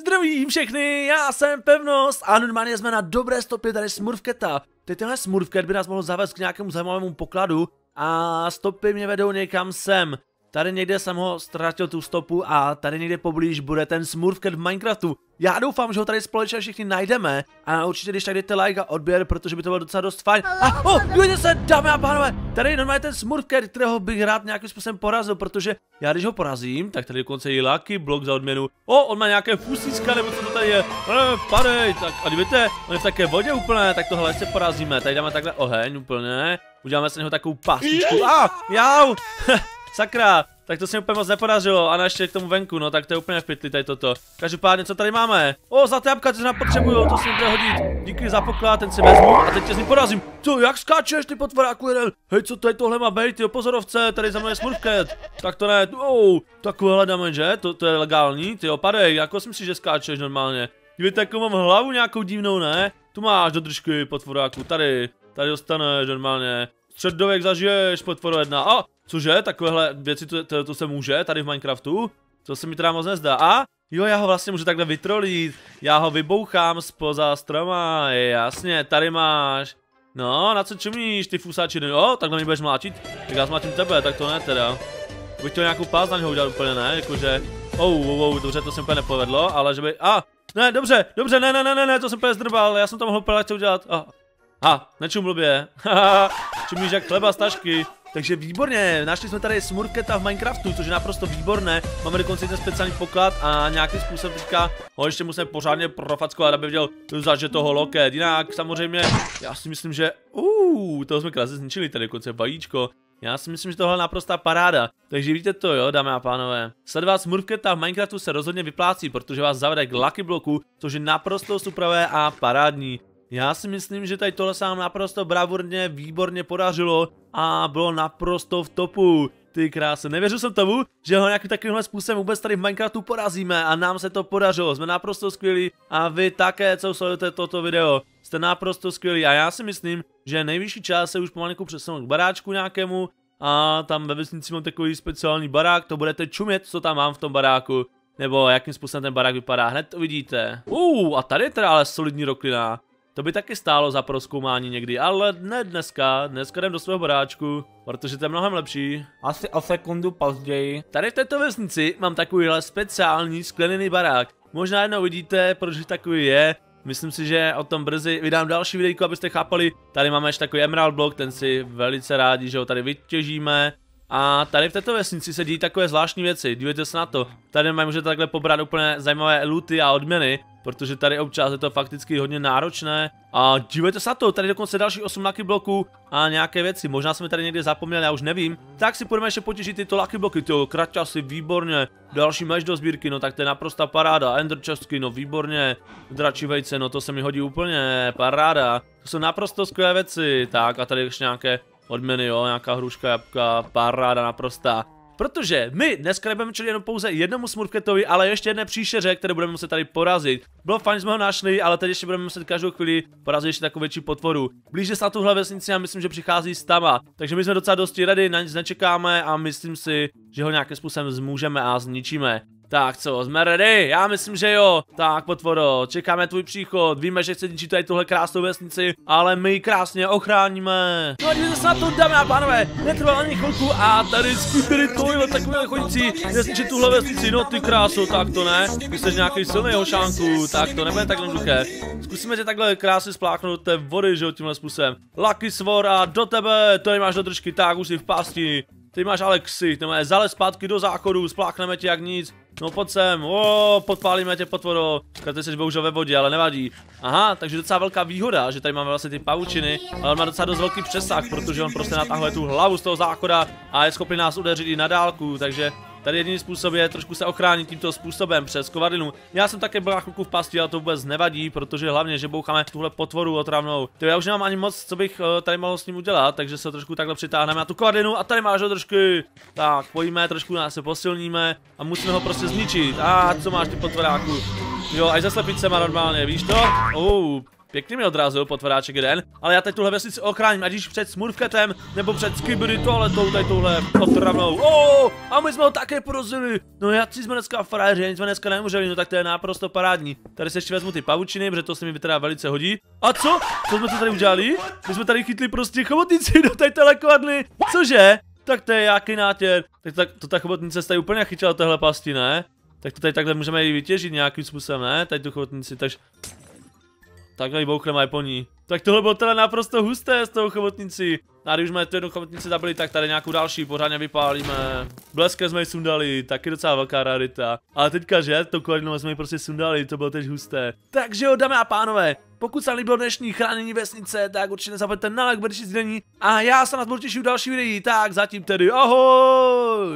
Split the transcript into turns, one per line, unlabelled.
Zdravím všechny, já jsem Pevnost a normálně jsme na dobré stopě tady Smurfketa. Teď tenhle Smurfket by nás mohl zavést k nějakému zajímavému pokladu a stopy mě vedou někam sem. Tady někde jsem ho ztratil tu stopu a tady někde poblíž bude ten Smurfcat v Minecraftu. Já doufám, že ho tady společně všichni najdeme a určitě když tak dejte like a odběr, protože by to bylo docela dost fajn. A oh, dívejte se, dámy a pánové, tady je normálně ten Smurfcat, kterého bych rád nějakým způsobem porazil, protože já když ho porazím, tak tady dokonce je Lucky blok za odměnu. O, oh, on má nějaké fusíska, nebo co to tady je. Eh, padej, tak a dívejte, on je v také vodě úplně, tak tohle se porazíme. Tady dáme takhle oheň úplně. Uděláme se něho takovou pastičku. A, ah, jau! Sakra, tak to se mi úplně moc nepodařilo a ještě k tomu venku, no tak to je úplně v pytli tady toto. Každopádně, co tady máme? O, za jabka, co nám potřebují, to si bude hodit. Díky za poklad, ten si vezmu a teď tě s ním porazím. Co, jak skáčeš ty potvoráku jeden? Hej, co tady tohle má být, ty pozorovce, tady za mnou je Smurfcat. Tak to ne, oh, takovéhle damage, to, to je legální, ty opadej, jako si myslíš, že skáčeš normálně? Dívejte, jakou mám hlavu nějakou divnou, ne? Tu máš do držky potvoráku, tady, tady dostaneš normálně. Středověk zažiješ, potvoro jedna. A, cože, takovéhle věci, to, to, to se může tady v Minecraftu? To se mi teda moc nezdá. A, jo, já ho vlastně můžu takhle vytrolit. Já ho vybouchám spoza stroma, jasně, tady máš. No, na co čumíš, ty fusáči, jo, takhle mě budeš mláčit? Tak já zmláčím tebe, tak to ne teda. Bych chtěl nějakou pás na něho udělat úplně, ne, jakože... Oh, oh, oh, dobře, to se úplně nepovedlo, ale že by... A, ah, ne, dobře, dobře, ne, ne, ne, ne, ne, to jsem úplně zdrbal, já jsem to mohl úplně udělat. A, ah. a, nečum blbě. Čumíš jak chleba z tašky. Takže výborně, našli jsme tady Smurketa v Minecraftu, což je naprosto výborné. Máme dokonce ten speciální poklad a nějakým způsobem teďka ho ještě musíme pořádně profackovat, aby viděl že toho loket. Jinak samozřejmě, já si myslím, že uh, toho jsme krásně zničili, tady dokonce bajíčko. Já si myslím, že tohle je naprostá paráda. Takže víte to jo, dámy a pánové. Sledovat Smurfketa v Minecraftu se rozhodně vyplácí, protože vás zavede k Lucky Bloku, což je naprosto superové a parádní. Já si myslím, že tady tohle se nám naprosto bravurně, výborně podařilo a bylo naprosto v topu. Ty kráse, nevěřil jsem tomu, že ho nějakým takovýmhle způsobem vůbec tady v Minecraftu porazíme a nám se to podařilo. Jsme naprosto skvělí a vy také, co sledujete toto video, jste naprosto skvělí a já si myslím, že nejvyšší čas se už pomalinku přesunout k baráčku nějakému a tam ve vesnici mám takový speciální barák, to budete čumět, co tam mám v tom baráku. Nebo jakým způsobem ten barák vypadá, hned to uvidíte. Uh, a tady je teda ale solidní roklina. To by taky stálo za proskoumání někdy, ale ne dneska, dneska jdem do svého baráčku, protože to je mnohem lepší.
Asi o sekundu později.
Tady v této vesnici mám takovýhle speciální skleněný barák. Možná jednou vidíte, proč takový je. Myslím si, že o tom brzy vydám další videjko, abyste chápali. Tady máme ještě takový emerald block, ten si velice rádi, že ho tady vytěžíme. A tady v této vesnici se dějí takové zvláštní věci, dívejte se na to. Tady můžete takhle pobrat úplně zajímavé looty a odměny protože tady občas je to fakticky hodně náročné. A dívejte se na to, tady dokonce další 8 lucky bloků a nějaké věci, možná jsme tady někde zapomněli, já už nevím. Tak si půjdeme ještě potěžit tyto lucky bloky, tyjo, kraťasy, výborně. Další meč do sbírky, no tak to je naprosta paráda. Ender chestky, no výborně. Dračí vejce, no to se mi hodí úplně, paráda. To jsou naprosto skvělé věci. Tak a tady ještě nějaké odměny, jo, nějaká hruška, jabka, paráda naprosta. Protože my dneska nebudeme čelit jenom pouze jednomu Smurfketovi, ale ještě jedné příšeře, které budeme muset tady porazit. Bylo fajn, že jsme ho našli, ale teď ještě budeme muset každou chvíli porazit ještě takovou větší potvoru. Blíže se na tuhle vesnici a myslím, že přichází z Tama. Takže my jsme docela dosti ready, na nic nečekáme a myslím si, že ho nějakým způsobem zmůžeme a zničíme. Tak co, jsme ready? Já myslím, že jo. Tak, potvoro, čekáme tvůj příchod. Víme, že chce ničit tady tuhle krásnou vesnici, ale my ji krásně ochráníme. No a se na to, dámy a pánové. Netrvalo ani chvilku a tady skippery tohle takové chodící zničit tuhle vesnici. No ty krásu, tak to ne. Ty jsi nějaký silný hošánku, tak to nebude tak jednoduché. Zkusíme tě takhle krásně spláchnout té vody, že jo, tímhle způsobem. Lucky Svor a do tebe, to máš do držky, tak už jsi v pasti. Ty máš Alexi, ty máš zale zpátky do záchodu, spláchneme tě jak nic. No pojď sem, o, podpálíme tě pod vodou. Ty jsi bohužel ve vodě, ale nevadí. Aha, takže docela velká výhoda, že tady máme vlastně ty pavučiny, ale on má docela dost velký přesah, protože on prostě natahuje tu hlavu z toho záchoda a je schopný nás udeřit i na dálku, takže Tady jediný způsob je trošku se ochránit tímto způsobem přes kovadlinu. Já jsem také byl na chvilku v pasti, ale to vůbec nevadí, protože hlavně, že boucháme tuhle potvoru otravnou. To já už nemám ani moc, co bych uh, tady mohl s ním udělat, takže se trošku takhle přitáhneme na tu kovadlinu a tady máš ho trošku. Tak, pojďme, trošku nás se posilníme a musíme ho prostě zničit. A co máš ty potvoráku? Jo, až zaslepit se má normálně, víš to? Uh, Pěkně mi odrazil potvrdáček jeden, ale já teď tuhle vesnici ochráním, ať již před Smurfketem, nebo před Skibidi toaletou, tady touhle otravnou. Oh, a my jsme ho také porozili. No já jsme dneska frajeři, jsme dneska nemůželi, no tak to je naprosto parádní. Tady se ještě vezmu ty pavučiny, protože to se mi teda velice hodí. A co? Co jsme to tady udělali? My jsme tady chytli prostě chobotnici do té telekvadny. Cože? Tak to je jaký nátěr. Tak to, to ta chobotnice se tady úplně chytila tohle pasti, ne? Tak to tady takhle můžeme i vytěžit nějakým způsobem, ne? Tady tu chobotnici, takže... Takhle ji bouchneme po ní. Tak tohle bylo teda naprosto husté s tou chobotnicí. A když jsme tu jednu chobotnici zabili, tak tady nějakou další pořádně vypálíme. Bleske jsme ji sundali, taky docela velká rarita. Ale teďka, že, to kladinou jsme ji prostě sundali, to bylo teď husté. Takže jo, dámy a pánové, pokud se vám líbilo dnešní chránění vesnice, tak určitě nezapomeňte na like, budete A já se na budu těšit u další videí, tak zatím tedy ahoj!